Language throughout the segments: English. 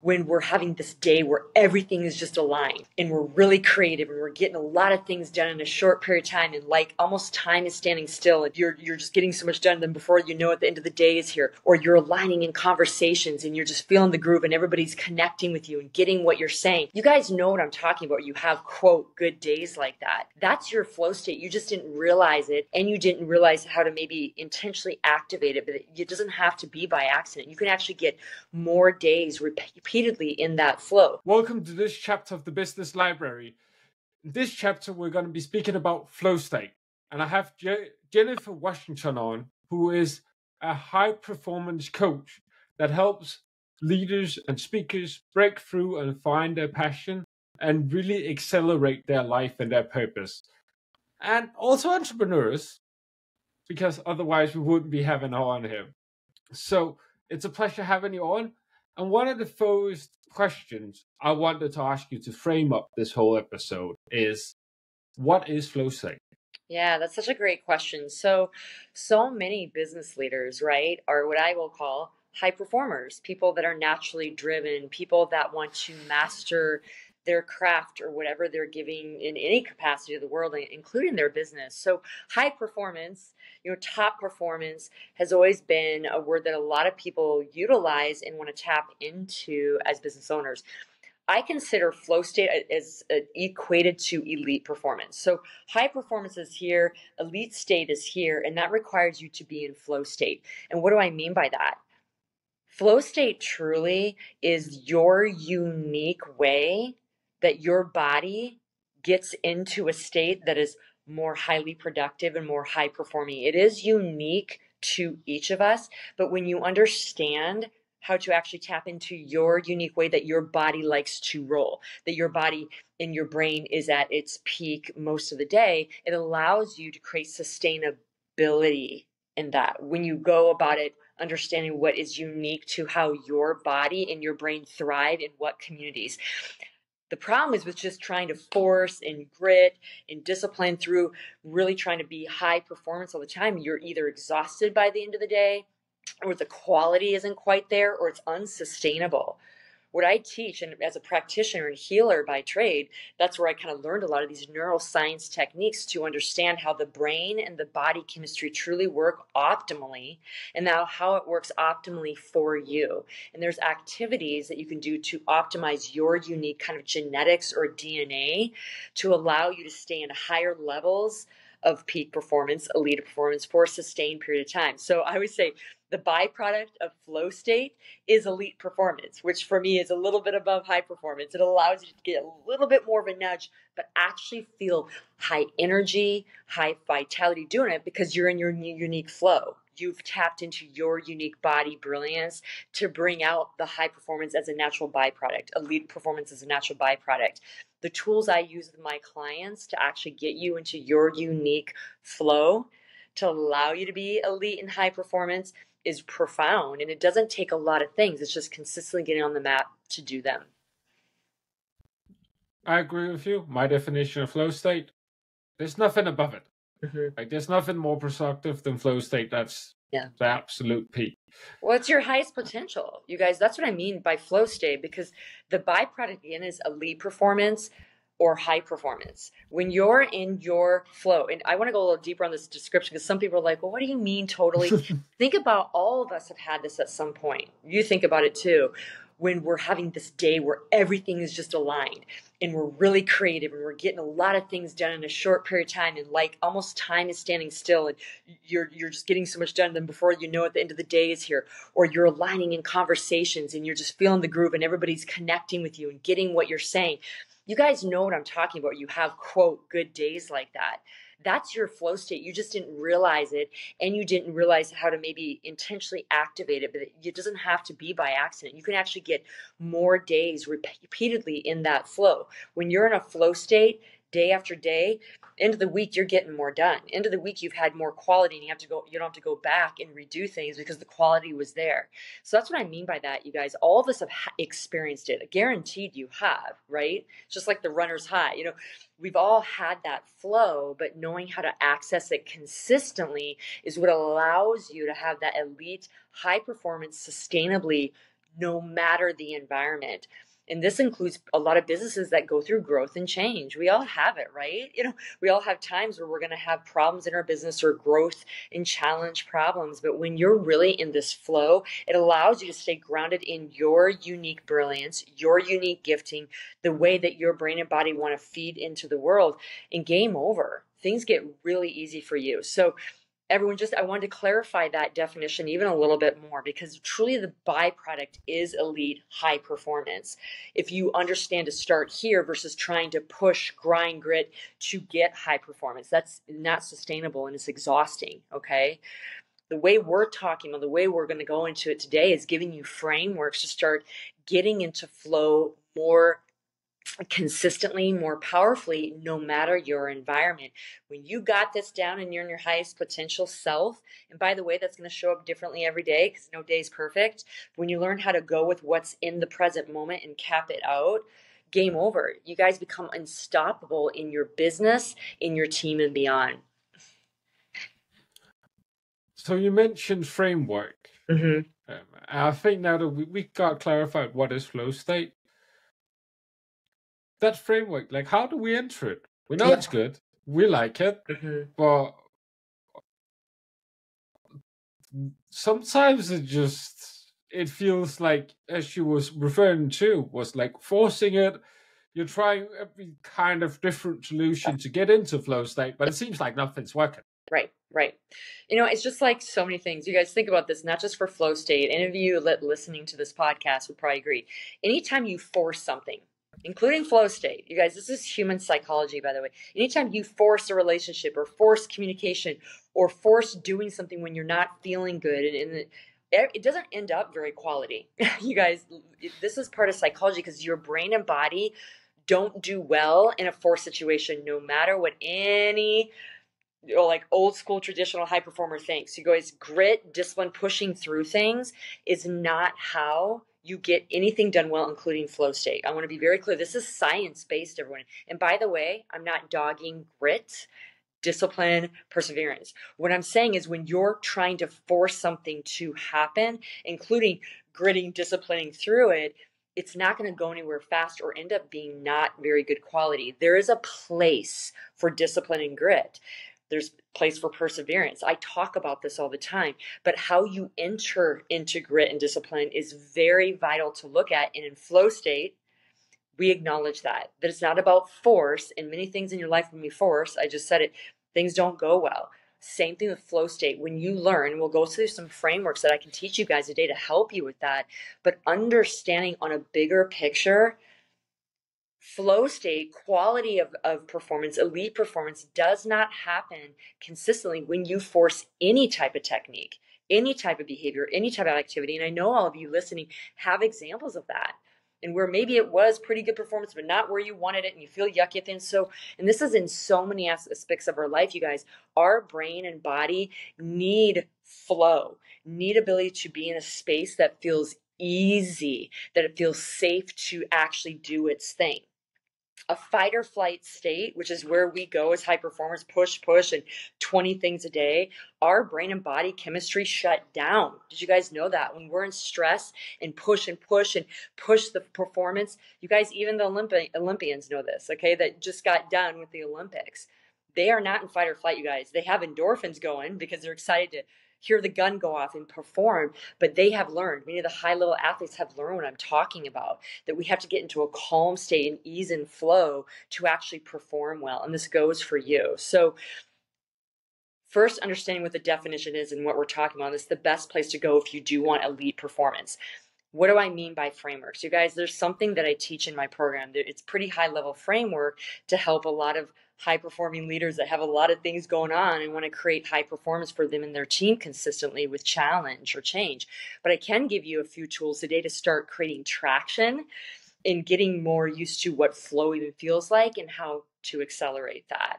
when we're having this day where everything is just aligned and we're really creative and we're getting a lot of things done in a short period of time and like almost time is standing still. And you're you're just getting so much done then before you know it the end of the day is here. Or you're aligning in conversations and you're just feeling the groove and everybody's connecting with you and getting what you're saying. You guys know what i'm talking about. You have quote good days like that. That's your flow state. You just didn't realize it and you didn't realize how to maybe intentionally activate it but it doesn't have to be by accident. You can actually get more days repeatedly in that flow. Welcome to this chapter of the Business Library. In this chapter, we're going to be speaking about flow state. And I have Je- Jennifer Watson on, who is a high performance coach that helps leaders and speakers break through and find their passion and really accelerate their life and their purpose. And also entrepreneurs, because otherwise we wouldn't be having her on here. So it's a pleasure having you on. And one of the first questions I wanted to ask you to frame up this whole episode is what is flow state? Yeah, that's such a great question. So, so many business leaders, right, are what I will call high performers, people that are naturally driven, people that want to master their craft or whatever they're giving in any capacity of the world, including their business. So, high performance, you know, top performance has always been a word that a lot of people utilize and want to tap into as business owners. I consider flow state as equated to elite performance. So high performance is here, elite state is here, and that requires you to be in flow state. And what do I mean by that? Flow state truly is your unique way that your body gets into a state that is more highly productive and more high performing. It is unique to each of us, but when you understand how to actually tap into your unique way that your body likes to roll, that your body and your brain is at its peak most of the day, it allows you to create sustainability in that. When you go about it understanding what is unique to how your body and your brain thrive in what communities. The problem is with just trying to force and grit and discipline through really trying to be high performance all the time. You're either exhausted by the end of the day, or the quality isn't quite there, or it's unsustainable what I teach, and as a practitioner and healer by trade, that's where I kind of learned a lot of these neuroscience techniques to understand how the brain and the body chemistry truly work optimally, and now how it works optimally for you. And there's activities that you can do to optimize your unique kind of genetics or DNA to allow you to stay in higher levels of peak performance, elite performance for a sustained period of time. So I would say the byproduct of flow state is elite performance, which for me is a little bit above high performance. It allows you to get a little bit more of a nudge, but actually feel high energy, high vitality doing it because you're in your unique flow. You've tapped into your unique body brilliance to bring out the high performance as a natural byproduct, elite performance as a natural byproduct. The tools I use with my clients to actually get you into your unique flow to allow you to be elite and high performance is profound and it doesn't take a lot of things. It's just consistently getting on the map to do them. I agree with you. My definition of flow state there's nothing above it mm-hmm. like there's nothing more productive than flow state that's yeah. the absolute peak well it's your highest potential you guys that's what i mean by flow state because the byproduct again is elite performance or high performance. When you're in your flow, and I want to go a little deeper on this description because some people are like, well, what do you mean totally? think about all of us have had this at some point. You think about it too. When we're having this day where everything is just aligned and we're really creative and we're getting a lot of things done in a short period of time and like almost time is standing still and you're you're just getting so much done then before you know it the end of the day is here or you're aligning in conversations and you're just feeling the groove and everybody's connecting with you and getting what you're saying you guys know what I'm talking about. You have, quote, good days like that. That's your flow state. You just didn't realize it and you didn't realize how to maybe intentionally activate it, but it doesn't have to be by accident. You can actually get more days repeatedly in that flow. When you're in a flow state, day after day, end of the week you're getting more done. End of the week you've had more quality and you have to go you don't have to go back and redo things because the quality was there. So that's what I mean by that, you guys. All of us have experienced it. Guaranteed you have, right? just like the runner's high. You know, we've all had that flow, but knowing how to access it consistently is what allows you to have that elite high performance sustainably no matter the environment and this includes a lot of businesses that go through growth and change. We all have it right? You know we all have times where we're going to have problems in our business or growth and challenge problems. But when you're really in this flow it allows you to stay grounded in your unique brilliance your unique gifting the way that your brain and body want to feed into the world. And game over. Things get really easy for you. So everyone just i wanted to clarify that definition even a little bit more because truly the byproduct is elite high performance. If you understand to start here versus trying to push grind grit to get high performance that's not sustainable and it's exhausting okay? The way we're talking about the way we're going to go into it today is giving you frameworks to start getting into flow more consistently, more powerfully, no matter your environment. When you got this down and you're in your highest potential self, and by the way, that's going to show up differently every day because no day is perfect. When you learn how to go with what's in the present moment and cap it out, game over. You guys become unstoppable in your business, in your team, and beyond. So you mentioned framework. Mm-hmm. Um, I think now that we, we got clarified what is flow state, that framework, like how do we enter it? We know yeah. it's good. We like it. Mm-hmm. But sometimes it just it feels like as she was referring to was like forcing it you're trying every kind of different solution to get into flow state but it seems like nothing's working right right you know it's just like so many things you guys think about this not just for flow state any of you listening to this podcast would probably agree anytime you force something including flow state. You guys, this is human psychology, by the way. Anytime you force a relationship or force communication or force doing something when you're not feeling good, and, and it doesn't end up very quality. you guys, this is part of psychology because your brain and body don't do well in a forced situation, no matter what any you know, like old school traditional high performer thinks. You guys, grit, discipline, pushing through things is not how you get anything done well, including flow state. I want to be very clear. This is science based, everyone. And by the way, I'm not dogging grit, discipline, perseverance. What I'm saying is when you're trying to force something to happen, including gritting, disciplining through it, it's not going to go anywhere fast or end up being not very good quality. There is a place for discipline and grit there's place for perseverance. I talk about this all the time, but how you enter into grit and discipline is very vital to look at. And in flow state, we acknowledge that that it's not about force and many things in your life when we force i just said it things don't go well same thing with flow state when you learn we'll go through some frameworks that i can teach you guys today to help you with that but understanding on a bigger picture flow state, quality of, of performance, elite performance does not happen consistently when you force any type of technique, any type of behavior, any type of activity. And I know all of you listening have examples of that. And where maybe it was pretty good performance, but not where you wanted it, and you feel yucky at the end. So, and this is in so many aspects of our life, you guys. Our brain and body need flow, need ability to be in a space that feels easy, that it feels safe to actually do its thing a fight or flight state, which is where we go as high performers, push, push, and 20 things a day, our brain and body chemistry shut down. Did you guys know that? When we're in stress and push and push and push the performance, you guys, even the Olympi- Olympians know this, okay, that just got done with the Olympics. They are not in fight or flight, you guys. They have endorphins going because they're excited to hear the gun go off and perform. But they have learned, many of the high level athletes have learned what I'm talking about, that we have to get into a calm state and ease and flow to actually perform well. And this goes for you. So, first, understanding what the definition is and what we're talking about, is the best place to go if you do want elite performance. What do I mean by frameworks? You guys, there's something that I teach in my program. It's pretty high level framework to help a lot of high performing leaders that have a lot of things going on and want to create high performance for them and their team consistently with challenge or change. But I can give you a few tools today to start creating traction and getting more used to what flow even feels like and how to accelerate that.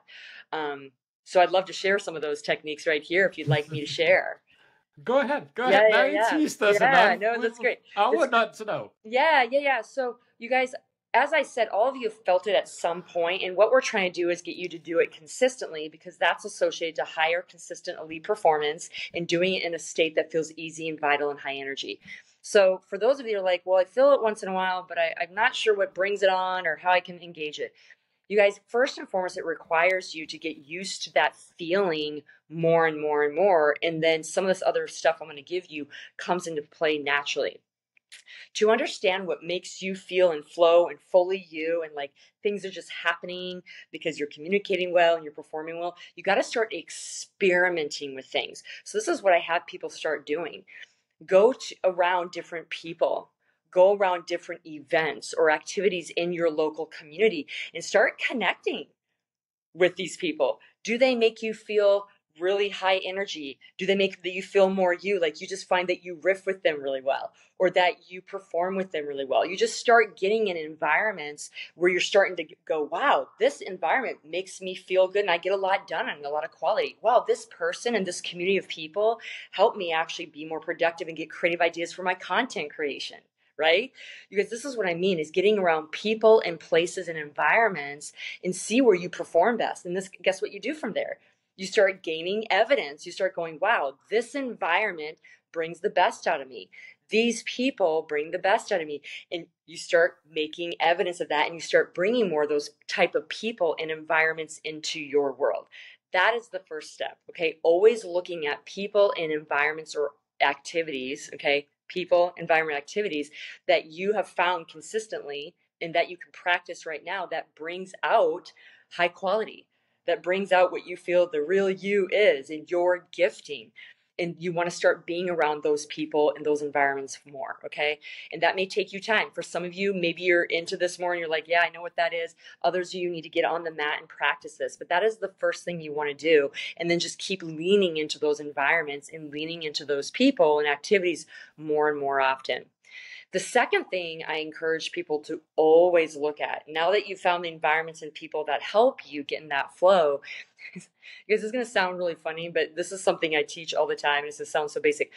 Um, so I'd love to share some of those techniques right here if you'd like me to share. Go ahead. Go ahead. Yeah, yeah, yeah. yeah no, that's great. I would not to know. Yeah, yeah, yeah. So you guys, as I said, all of you have felt it at some point, and what we're trying to do is get you to do it consistently because that's associated to higher, consistent elite performance and doing it in a state that feels easy and vital and high energy. So for those of you who are like, well, I feel it once in a while, but I, I'm not sure what brings it on or how I can engage it. You guys, first and foremost, it requires you to get used to that feeling more and more and more. And then some of this other stuff I'm going to give you comes into play naturally to understand what makes you feel and flow and fully you and like things are just happening because you're communicating well and you're performing well? You got to start experimenting with things. So this is what i have people start doing. Go to, around different people. Go around different events or activities in your local community and start connecting with these people. Do they make you feel really high energy? Do they make that you feel more you? Like you just find that you riff with them really well or that you perform with them really well. You just start getting in environments where you're starting to go, wow, this environment makes me feel good and I get a lot done and a lot of quality. Wow, this person and this community of people help me actually be more productive and get creative ideas for my content creation right? Because this is what I mean is getting around people and places and environments and see where you perform best. And this guess what you do from there? You start gaining evidence. You start going, wow, this environment brings the best out of me. These people bring the best out of me. And you start making evidence of that and you start bringing more of those type of people and environments into your world. That is the first step. Okay. Always looking at people and environments or activities. Okay. People, environment activities that you have found consistently and that you can practice right now that brings out high quality that brings out what you feel the real you is and your gifting and you want to start being around those people and those environments more okay? And that may take you time. For some of you maybe you're into this more and you're like yeah i know what that is. Others you need to get on the mat and practice this but that is the first thing you want to do and then just keep leaning into those environments and leaning into those people and activities more and more often the second thing I encourage people to always look at, now that you've found the environments and people that help you get in that flow, because this is going to sound really funny, but this is something I teach all the time. And this sounds so basic.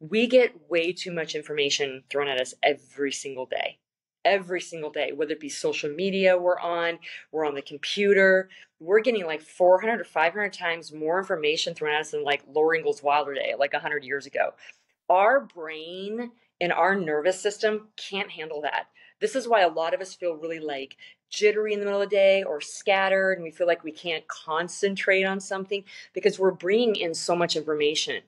We get way too much information thrown at us every single day. Every single day, whether it be social media we're on, we're on the computer, we're getting like 400 or 500 times more information thrown at us than like Laura Ingalls Wilder Day, like 100 years ago. Our brain and our nervous system can't handle that. This is why a lot of us feel really like jittery in the middle of the day or scattered and we feel like we can't concentrate on something because we're bringing in so much information.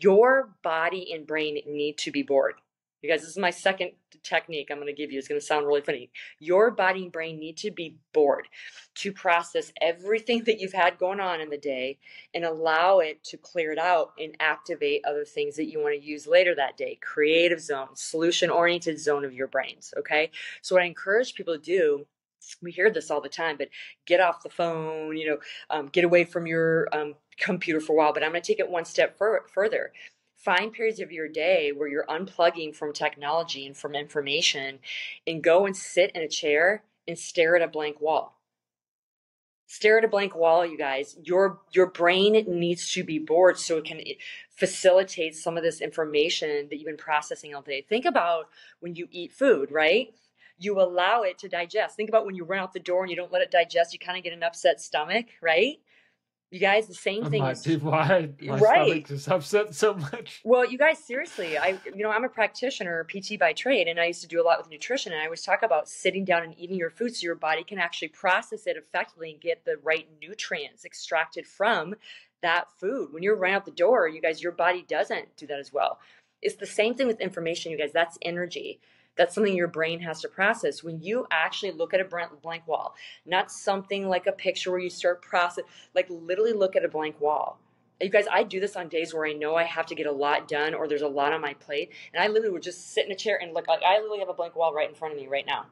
Your body and brain need to be bored. You guys, this is my second technique I'm going to give you. is going to sound really funny. Your body and brain need to be bored to process everything that you've had going on in the day and allow it to clear it out and activate other things that you want to use later that day. Creative zone, solution oriented zone of your brains. Okay. So, what I encourage people to do we hear this all the time, but get off the phone, you know, um, get away from your um, computer for a while. But I'm going to take it one step fur- further find periods of your day where you're unplugging from technology and from information and go and sit in a chair and stare at a blank wall. Stare at a blank wall you guys. Your your brain needs to be bored so it can facilitate some of this information that you've been processing all day. Think about when you eat food right? You allow it to digest. Think about when you run out the door and you don't let it digest. You kind of get an upset stomach right you guys, the same thing. Might be why my right. stomach is upset so much. Well, you guys, seriously, I you know I'm a practitioner, PT by trade, and I used to do a lot with nutrition. And I always talk about sitting down and eating your food so your body can actually process it effectively and get the right nutrients extracted from that food. When you're right out the door, you guys, your body doesn't do that as well. It's the same thing with information, you guys. That's energy. That's something your brain has to process. When you actually look at a blank wall, not something like a picture where you start process, like literally look at a blank wall. You guys, I do this on days where I know I have to get a lot done or there's a lot on my plate, and I literally would just sit in a chair and look. Like I literally have a blank wall right in front of me right now.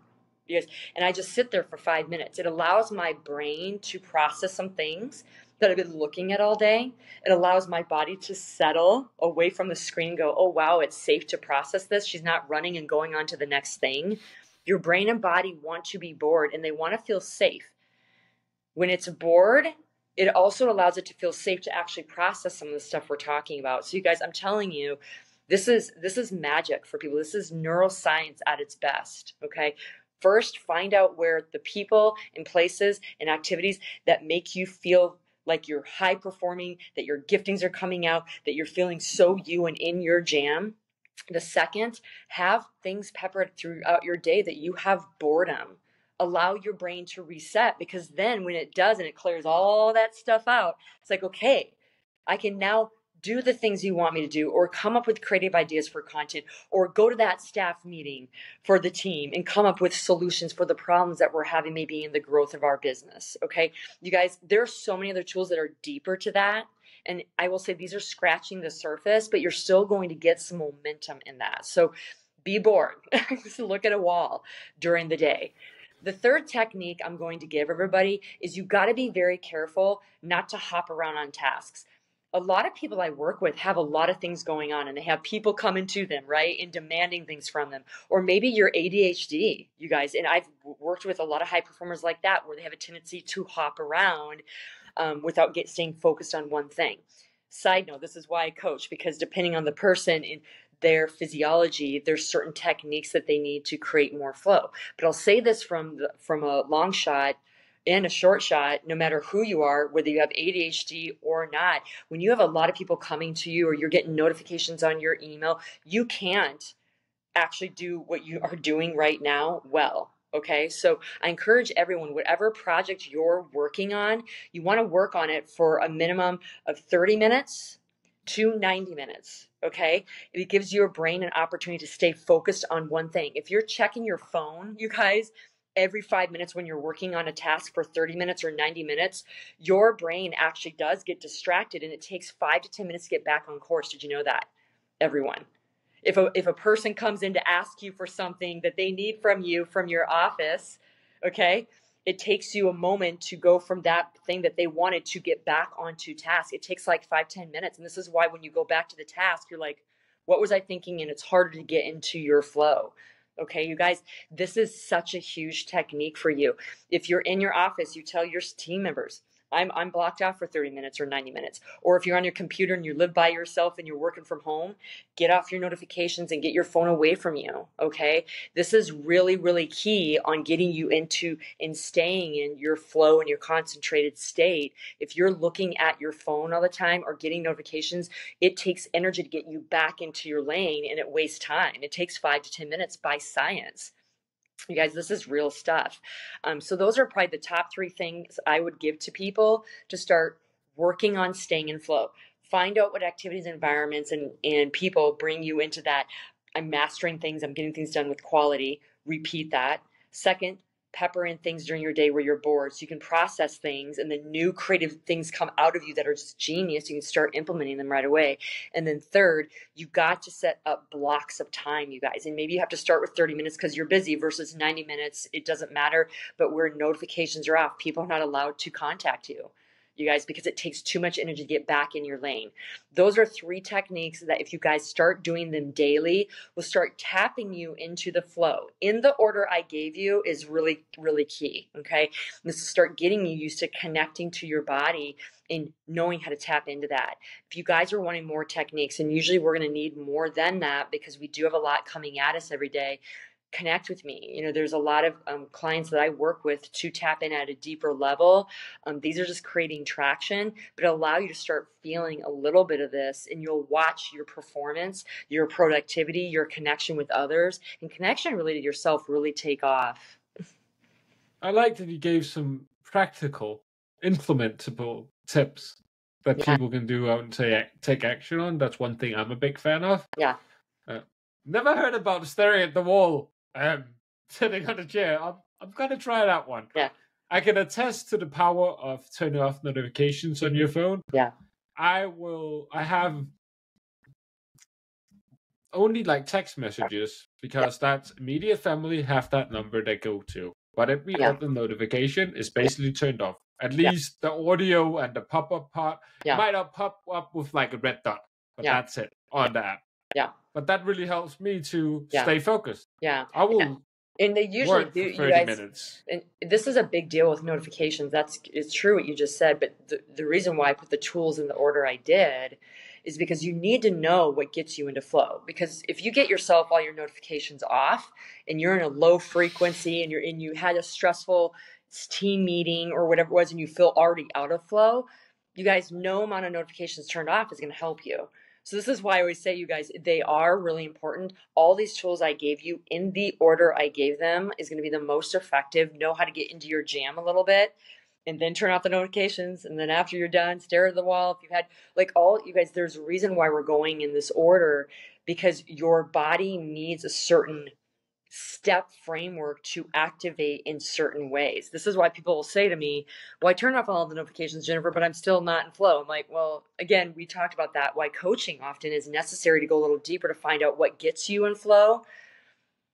And I just sit there for five minutes. It allows my brain to process some things that I've been looking at all day. It allows my body to settle away from the screen go, oh, wow, it's safe to process this. She's not running and going on to the next thing. Your brain and body want to be bored and they want to feel safe. When it's bored, it also allows it to feel safe to actually process some of the stuff we're talking about. So you guys, I'm telling you, this is this is magic for people. This is neuroscience at its best, okay? First, find out where the people and places and activities that make you feel like you're high performing, that your giftings are coming out, that you're feeling so you and in your jam. The second, have things peppered throughout your day that you have boredom. Allow your brain to reset because then when it does and it clears all that stuff out, it's like, okay, I can now do the things you want me to do or come up with creative ideas for content or go to that staff meeting for the team and come up with solutions for the problems that we're having maybe in the growth of our business okay? You guys there are so many other tools that are deeper to that and i will say these are scratching the surface but you're still going to get some momentum in that. So be bored. Just look at a wall during the day. The third technique I'm going to give everybody is you got to be very careful not to hop around on tasks a lot of people I work with have a lot of things going on and they have people coming to them, right? And demanding things from them. Or maybe you're ADHD, you guys. And I've worked with a lot of high performers like that where they have a tendency to hop around um, without get staying focused on one thing. Side note, this is why I coach because depending on the person and their physiology, there's certain techniques that they need to create more flow. But I'll say this from the, from a long shot in a short shot, no matter who you are, whether you have ADHD or not, when you have a lot of people coming to you or you're getting notifications on your email, you can't actually do what you are doing right now well. Okay, so I encourage everyone, whatever project you're working on, you want to work on it for a minimum of 30 minutes to 90 minutes. Okay, it gives your brain an opportunity to stay focused on one thing. If you're checking your phone, you guys, every five minutes when you're working on a task for 30 minutes or 90 minutes, your brain actually does get distracted and it takes five to 10 minutes to get back on course. Did you know that? Everyone. If a, if a person comes in to ask you for something that they need from you from your office, okay, it takes you a moment to go from that thing that they wanted to get back onto task. It takes like five ten minutes. And this is why when you go back to the task, you're like, what was I thinking? And it's harder to get into your flow. Okay, you guys, this is such a huge technique for you. If you're in your office, you tell your team members, I'm, I'm blocked out for 30 minutes or 90 minutes. Or if you're on your computer and you live by yourself and you're working from home, get off your notifications and get your phone away from you. Okay. This is really, really key on getting you into and staying in your flow and your concentrated state. If you're looking at your phone all the time or getting notifications, it takes energy to get you back into your lane and it wastes time. It takes five to 10 minutes by science. You guys, this is real stuff. Um, so, those are probably the top three things I would give to people to start working on staying in flow. Find out what activities, environments, and, and people bring you into that. I'm mastering things, I'm getting things done with quality. Repeat that. Second, pepper in things during your day where you're bored. So you can process things and then new creative things come out of you that are just genius. You can start implementing them right away. And then third you've got to set up blocks of time you guys. And maybe you have to start with 30 minutes because you're busy versus 90 minutes it doesn't matter. But where notifications are off people are not allowed to contact you you guys, because it takes too much energy to get back in your lane. Those are three techniques that if you guys start doing them daily, will start tapping you into the flow. In the order I gave you is really, really key. Okay. This will start getting you used to connecting to your body and knowing how to tap into that. If you guys are wanting more techniques, and usually we're going to need more than that because we do have a lot coming at us every day, connect with me. You know, there's a lot of um, clients that I work with to tap in at a deeper level. Um, these are just creating traction, but allow you to start feeling a little bit of this, and you'll watch your performance, your productivity, your connection with others, and connection really to yourself really take off. I like that you gave some practical, implementable tips that yeah. people can do out and take take action on. That's one thing I'm a big fan of. Yeah. Uh, never heard about staring at the wall um, sitting on a chair. I'm, I'm going to try that one. Yeah. I can attest to the power of turning off notifications on your phone. Yeah. I will, I have only like text messages because yeah. that's immediate family have that number they go to. But every yeah. other notification is basically turned off. At least yeah. the audio and the pop up part might not pop up with like a red dot, but that's it on the app. Yeah. But that really helps me to stay focused. Yeah. I will and they usually do you guys minutes. and this is a big deal with notifications that's it's true what you just said but the, the reason why i put the tools in the order i did is because you need to know what gets you into flow because if you get yourself all your notifications off and you're in a low frequency and you're and you had a stressful team meeting or whatever it was and you feel already out of flow you guys no amount of notifications turned off is going to help you So this is why I always say, you guys, they are really important. All these tools I gave you in the order I gave them is going to be the most effective. Know how to get into your jam a little bit and then turn off the notifications. And then after you're done, stare at the wall. If you've had like all you guys, there's a reason why we're going in this order because your body needs a certain step framework to activate in certain ways. This is why people will say to me, Well, I turned off all the notifications, Jennifer, but I'm still not in flow. I'm like, Well, again, we talked about that. Why coaching often is necessary to go a little deeper to find out what gets you in flow.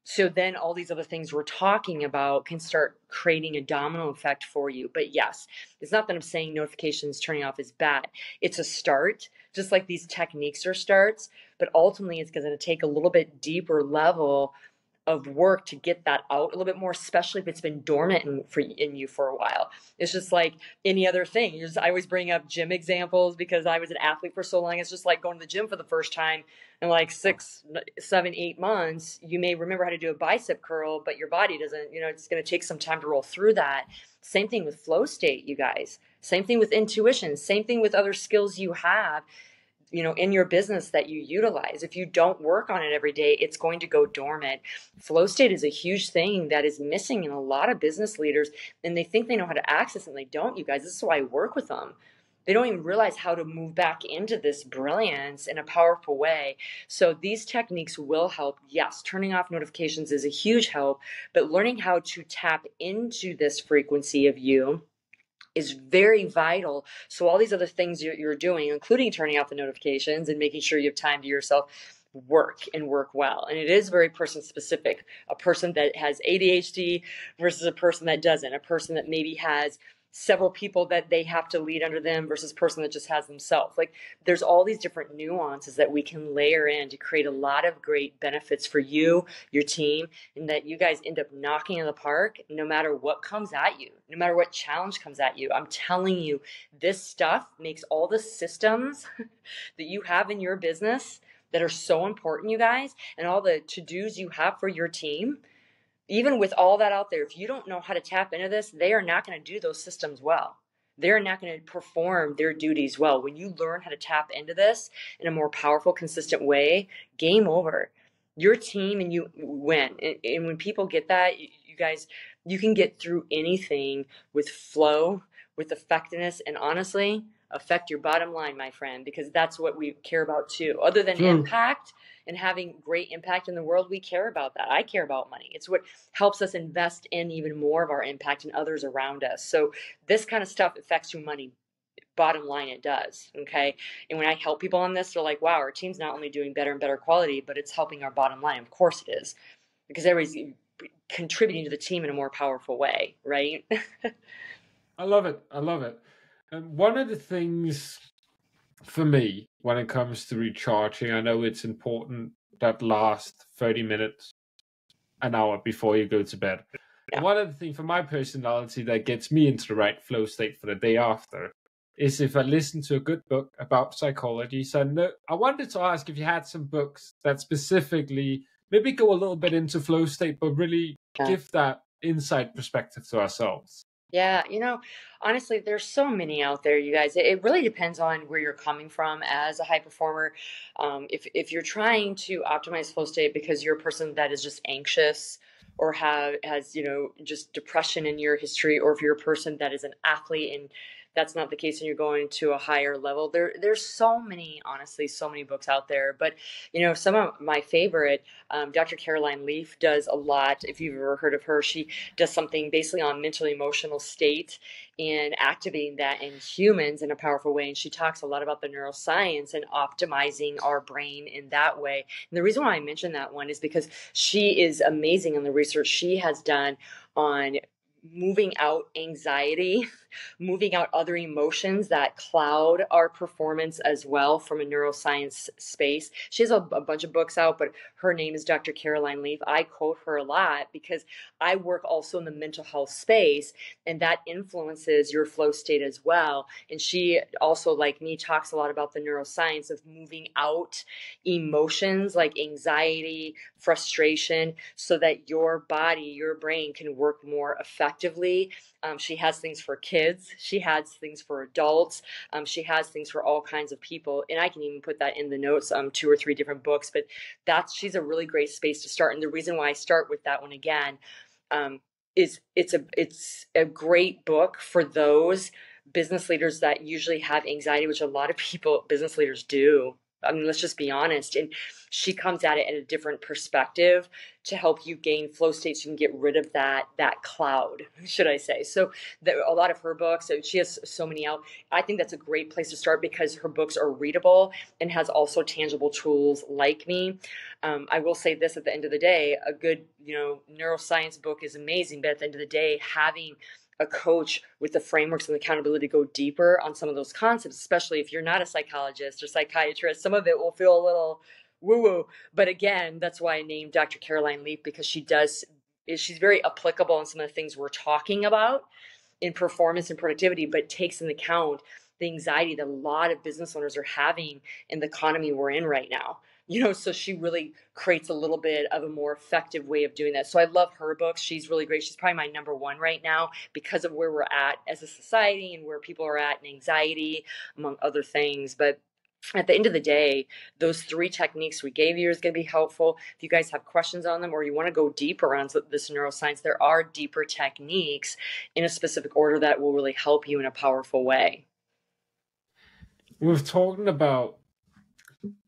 So then all these other things we're talking about can start creating a domino effect for you. But yes, it's not that I'm saying notifications turning off is bad. It's a start, just like these techniques are starts, but ultimately it's going to take a little bit deeper level of work to get that out a little bit more, especially if it's been dormant in, for, in you for a while. It's just like any other thing. Just, I always bring up gym examples because I was an athlete for so long. It's just like going to the gym for the first time in like six, seven, eight months. You may remember how to do a bicep curl, but your body doesn't. You know, it's going to take some time to roll through that. Same thing with flow state, you guys. Same thing with intuition. Same thing with other skills you have you know in your business that you utilize if you don't work on it every day it's going to go dormant flow state is a huge thing that is missing in a lot of business leaders and they think they know how to access it and they don't you guys this is why i work with them they don't even realize how to move back into this brilliance in a powerful way. So these techniques will help. Yes, turning off notifications is a huge help, but learning how to tap into this frequency of you is very vital. So all these other things you're, you're doing, including turning off the notifications and making sure you have time to yourself, work and work well. And it is very person specific. A person that has ADHD versus a person that doesn't. A person that maybe has several people that they have to lead under them versus person that just has themselves. Like there's all these different nuances that we can layer in to create a lot of great benefits for you, your team, and that you guys end up knocking in the park no matter what comes at you, no matter what challenge comes at you. I'm telling you, this stuff makes all the systems that you have in your business that are so important, you guys, and all the to-dos you have for your team even with all that out there, if you don't know how to tap into this, they are not going to do those systems well. They're not going to perform their duties well. When you learn how to tap into this in a more powerful, consistent way, game over. Your team and you win. And, and when people get that, you, you guys, you can get through anything with flow, with effectiveness, and honestly, affect your bottom line, my friend, because that's what we care about too. Other than mm. impact, and having great impact in the world, we care about that. I care about money. It's what helps us invest in even more of our impact and others around us. So this kind of stuff affects your money. Bottom line, it does. Okay. And when I help people on this, they're like, wow, our team's not only doing better and better quality, but it's helping our bottom line. Of course it is. Because everybody's contributing to the team in a more powerful way, right? I love it. I love it. And one of the things for me when it comes to recharging. I know it's important that last 30 minutes, an hour before you go to bed. Yeah. One of the things for my personality that gets me into the right flow state for the day after is if I listen to a good book about psychology. So no, I wanted to ask if you had some books that specifically maybe go a little bit into flow state, but really yeah. give that insight perspective to ourselves. Yeah, you know, honestly, there's so many out there, you guys. It, really depends on where you're coming from as a high performer. Um, if if you're trying to optimize flow state because you're a person that is just anxious or have has you know just depression in your history, or if you're a person that is an athlete and that's not the case and you're going to a higher level. There there's so many honestly so many books out there but you know some of my favorite um, dr caroline leaf does a lot if you've ever heard of her. She does something basically on mental emotional state and activating that in humans in a powerful way and she talks a lot about the neuroscience and optimizing our brain in that way. And the reason why i mention that one is because she is amazing in the research she has done on moving out anxiety, moving out other emotions that cloud our performance as well from a neuroscience space. She has a, a, bunch of books out, but her name is Dr. Caroline Leaf. I quote her a lot because I work also in the mental health space, and that influences your flow state as well. And she also, like me, talks a lot about the neuroscience of moving out emotions like anxiety, frustration, so that your body, your brain can work more effectively collectively. Um, she has things for kids. She has things for adults. Um, she has things for all kinds of people. And I can even put that in the notes, um, two or three different books. But that's she's a really great space to start. And the reason why I start with that one again um, is it's a it's a great book for those business leaders that usually have anxiety, which a lot of people business leaders do I mean, let's just be honest. And she comes at it in a different perspective to help you gain flow states. You can get rid of that that cloud, should I say? So the, a lot of her books, she has so many out. I think that's a great place to start because her books are readable and has also tangible tools like me. Um, I will say this: at the end of the day, a good you know neuroscience book is amazing, but at the end of the day, having a coach with the frameworks and accountability to go deeper on some of those concepts, especially if you're not a psychologist or psychiatrist. Some of it will feel a little woo woo. But again, that's why I named Dr. Caroline Leaf because she does, she's very applicable in some of the things we're talking about in performance and productivity, but takes into account the anxiety that a lot of business owners are having in the economy we're in right now you know so she really creates a little bit of a more effective way of doing that so i love her books she's really great she's probably my number one right now because of where we're at as a society and where people are at in anxiety among other things but at the end of the day, those three techniques we gave you is going to be helpful. If you guys have questions on them or you want to go deeper on this neuroscience, there are deeper techniques in a specific order that will really help you in a powerful way. We've talked about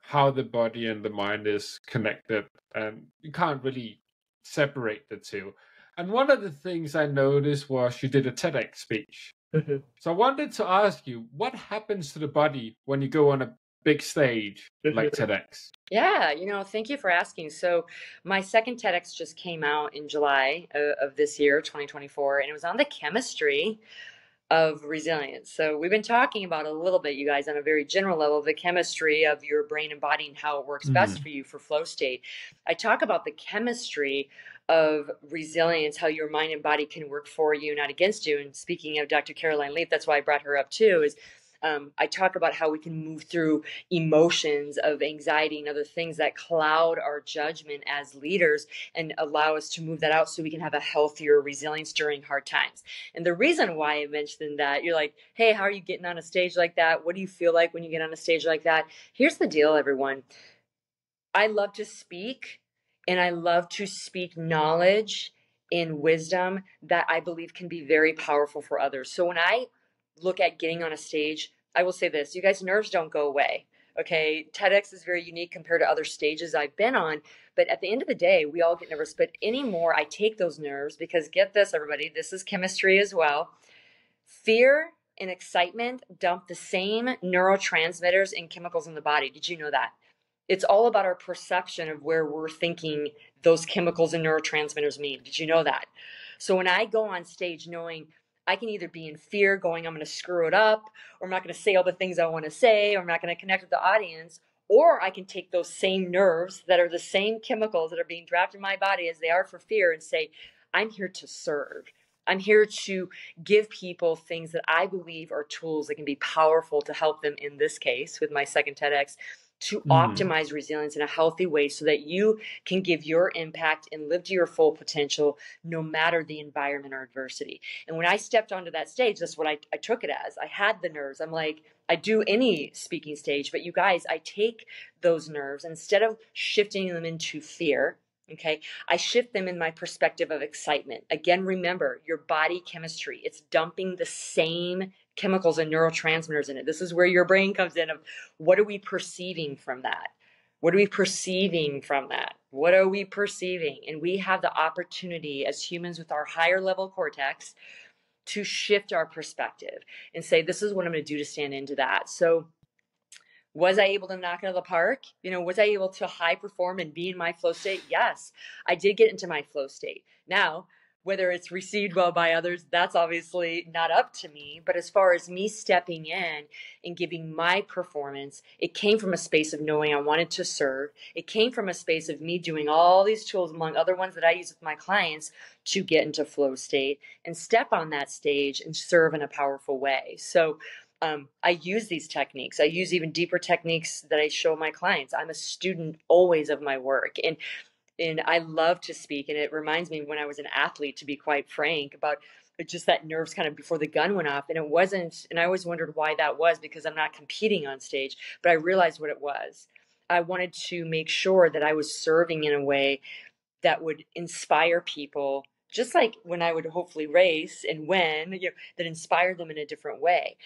how the body and the mind is connected and you can't really separate the two and one of the things i noticed was you did a tedx speech mm-hmm. so i wanted to ask you what happens to the body when you go on a big stage like mm-hmm. tedx yeah you know thank you for asking so my second tedx just came out in july uh, of this year 2024 and it was on the chemistry of resilience. So we've been talking about a little bit, you guys, on a very general level, the chemistry of your brain and body and how it works mm-hmm. best for you for flow state. I talk about the chemistry of resilience, how your mind and body can work for you, not against you. And speaking of Dr. Caroline Leaf, that's why I brought her up too, is um, I talk about how we can move through emotions of anxiety and other things that cloud our judgment as leaders and allow us to move that out so we can have a healthier resilience during hard times. And the reason why I mentioned that, you're like, hey, how are you getting on a stage like that? What do you feel like when you get on a stage like that? Here's the deal, everyone. I love to speak and I love to speak knowledge and wisdom that I believe can be very powerful for others. So when I look at getting on a stage, I will say this you guys, nerves don't go away. Okay, TEDx is very unique compared to other stages I've been on. But at the end of the day, we all get nervous. But anymore, I take those nerves because get this, everybody, this is chemistry as well. Fear and excitement dump the same neurotransmitters and chemicals in the body. Did you know that? It's all about our perception of where we're thinking those chemicals and neurotransmitters mean. Did you know that? So when I go on stage knowing I can either be in fear, going, I'm going to screw it up, or I'm not going to say all the things I want to say, or I'm not going to connect with the audience. Or I can take those same nerves that are the same chemicals that are being trapped in my body as they are for fear and say, I'm here to serve. I'm here to give people things that I believe are tools that can be powerful to help them in this case with my second TEDx to mm. optimize resilience in a healthy way so that you can give your impact and live to your full potential no matter the environment or adversity. And when I stepped onto that stage, that's what I, I took it as. I had the nerves. I'm like, I do any speaking stage, but you guys, I take those nerves instead of shifting them into fear. Okay, I shift them in my perspective of excitement. Again, remember your body chemistry, it's dumping the same chemicals and neurotransmitters in it. This is where your brain comes in of what are we perceiving from that? What are we perceiving from that? What are we perceiving? And we have the opportunity as humans with our higher level cortex to shift our perspective and say, this is what I'm going to do to stand into that. So, was I able to knock out of the park? You know, was I able to high perform and be in my flow state? Yes, I did get into my flow state. Now, whether it's received well by others, that's obviously not up to me. But as far as me stepping in and giving my performance, it came from a space of knowing I wanted to serve. It came from a space of me doing all these tools, among other ones that I use with my clients, to get into flow state and step on that stage and serve in a powerful way. So, um, I use these techniques. I use even deeper techniques that I show my clients. I'm a student always of my work. And and I love to speak. And it reminds me when I was an athlete, to be quite frank, about just that nerves kind of before the gun went off. And it wasn't, and I always wondered why that was because I'm not competing on stage, but I realized what it was. I wanted to make sure that I was serving in a way that would inspire people, just like when I would hopefully race and when, you know, that inspire them in a different way.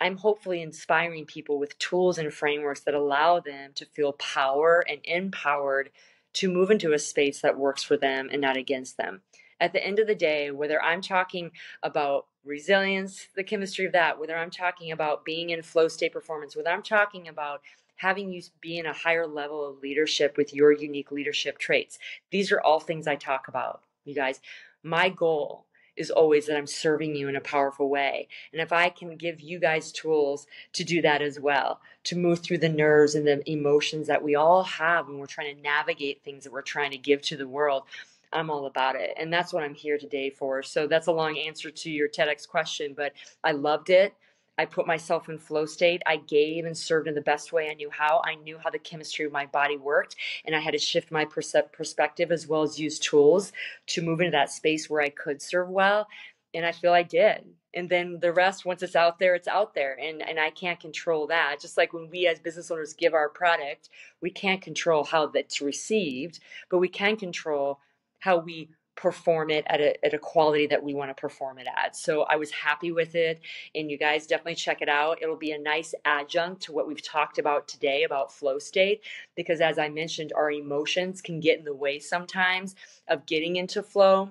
I'm hopefully inspiring people with tools and frameworks that allow them to feel power and empowered to move into a space that works for them and not against them. At the end of the day, whether I'm talking about resilience, the chemistry of that, whether I'm talking about being in flow state performance, whether I'm talking about having you be in a higher level of leadership with your unique leadership traits, these are all things I talk about, you guys. My goal is always that I'm serving you in a powerful way. And if I can give you guys tools to do that as well, to move through the nerves and the emotions that we all have when we're trying to navigate things that we're trying to give to the world, I'm all about it. And that's what I'm here today for. So that's a long answer to your TEDx question, but I loved it. I put myself in flow state. I gave and served in the best way I knew how. I knew how the chemistry of my body worked, and I had to shift my perspective as well as use tools to move into that space where I could serve well. And I feel I did. And then the rest, once it's out there, it's out there. And, and I can't control that. Just like when we as business owners give our product, we can't control how that's received, but we can control how we perform it at a, at a quality that we want to perform it at. So I was happy with it. And you guys definitely check it out. It'll be a nice adjunct to what we've talked about today about flow state. Because as I mentioned, our emotions can get in the way sometimes of getting into flow.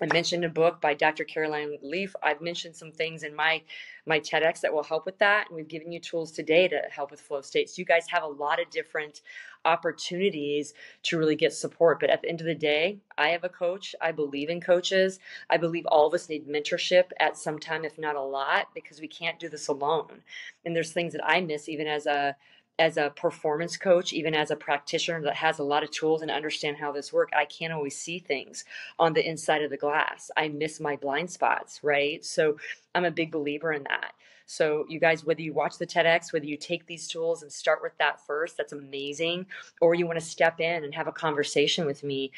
I mentioned a book by Dr. Caroline Leaf. I've mentioned some things in my my TEDx that will help with that, and we've given you tools today to help with flow states. You guys have a lot of different opportunities to really get support. But at the end of the day, I have a coach. I believe in coaches. I believe all of us need mentorship at some time, if not a lot, because we can't do this alone. And there's things that I miss even as a as a performance coach, even as a practitioner that has a lot of tools and understand how this work, I can't always see things on the inside of the glass. I miss my blind spots, right? So I'm a big believer in that. So, you guys, whether you watch the TEDx, whether you take these tools and start with that first, that's amazing, or you want to step in and have a conversation with me,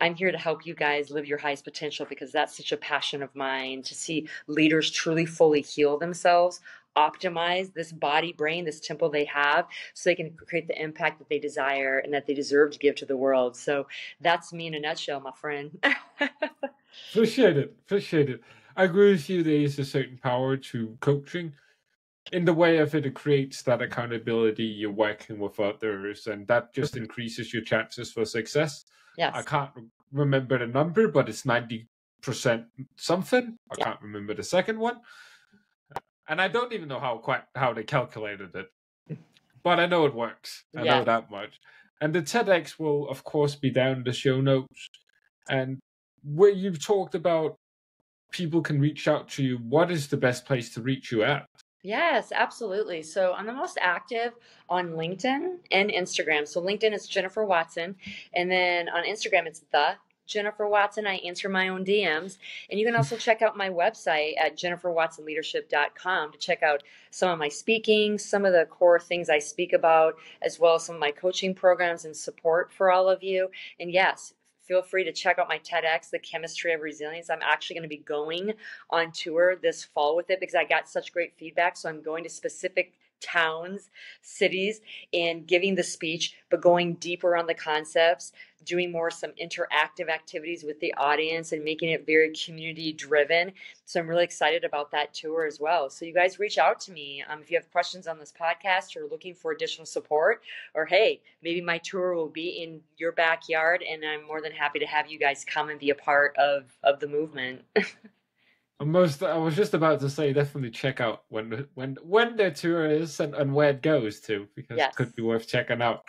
I'm here to help you guys live your highest potential because that's such a passion of mine to see leaders truly fully heal themselves, optimize this body, brain, this temple they have so they can create the impact that they desire and that they deserve to give to the world. So that's me in a nutshell, my friend. appreciate it. Appreciate it. I agree with you. There is a certain power to coaching. In the way of it, it creates that accountability. You're working with others, and that just mm-hmm. increases your chances for success. Yes. I can't remember the number, but it's 90% something. I yeah. can't remember the second one. And I don't even know how quite how they calculated it. But I know it works. I yeah. know that much. And the TEDx will of course be down in the show notes. And where you've talked about people can reach out to you, what is the best place to reach you at? Yes, absolutely. So I'm the most active on LinkedIn and Instagram. So LinkedIn is Jennifer Watson, and then on Instagram it's the Jennifer Watson. I answer my own DMs. And you can also check out my website at jenniferwatsonleadership.com to check out some of my speaking, some of the core things I speak about, as well as some of my coaching programs and support for all of you. And yes, feel free to check out my TEDx, The Chemistry of Resilience. I'm actually going to be going on tour this fall with it because I got such great feedback. So I'm going to specific towns, cities, and giving the speech, but going deeper on the concepts, doing more some interactive activities with the audience and making it very community driven. So I'm really excited about that tour as well. So you guys reach out to me um, if you have questions on this podcast or looking for additional support, or hey, maybe my tour will be in your backyard, and I'm more than happy to have you guys come and be a part of of the movement. Most, I was just about to say, definitely check out when when when the tour is and, and where it goes to because yes. it could be worth checking out.